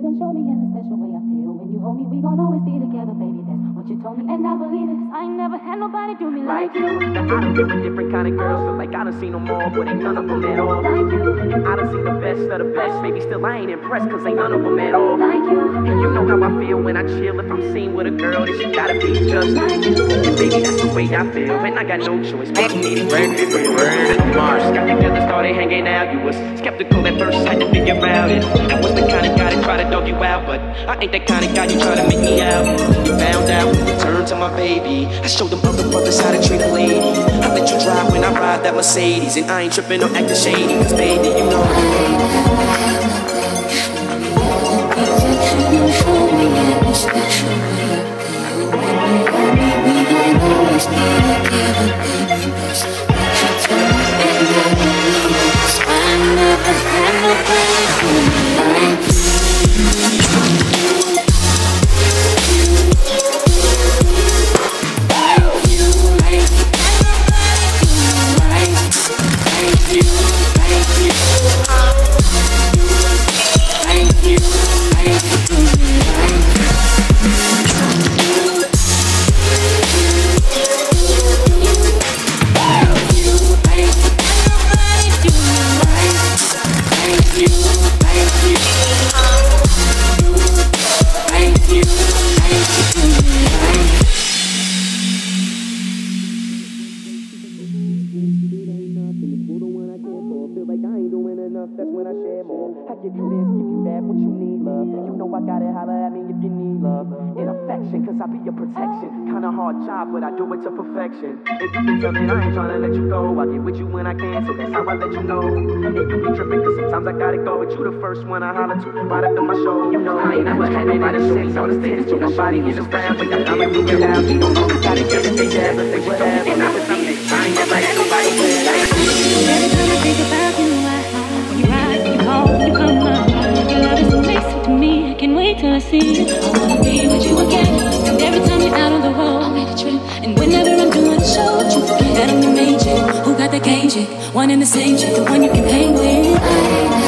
done show me in the special way I feel when you hold me. We gon' always be together, baby. That's what you told me, and I believe it. Cause I ain't never had nobody do me like you. Now, I done been with different kind of girls, feel like I done seen them all, but ain't none of them at all. Like you, I done seen the best of the best, maybe still I ain't impressed, cause ain't none of them at all. like you, And you know how I feel when I chill. If I'm seen with a girl, then she gotta be just like you. And baby, that's the way I feel. And I got no choice. but to need it. Mars got together, started hanging out. You was skeptical at first, had to figure out it. I was the kind of guy that try to dog you out, but I ain't that kind of guy you try to make me out. You found out, turned to my baby. I showed them other brothers how to treat a lady. I let you drive when I ride that Mercedes, and I ain't tripping or acting shady, cause baby, you know. Give you this, give you that, what you need, love. You know I got it, holla at me if you need love. In affection, cause I be your protection. Kinda hard job, but I do it to perfection. If you can tell me I ain't tryna let you go, I get with you when I can, so that's how I let you know. And you be tripping, cause sometimes I gotta go, but you the first one I holler to right after my show. You know I ain't never had nobody show me all the things to nobody is around, but I am moving loud. You don't know, always gotta get it, they but they whatever. Till I see you. I wanna be with you again. And every time you're out on the road, I made a trip. And whenever I'm doing a show, you forget that I'm the main. Who got the game? One and the same chick, the one you can hang with. I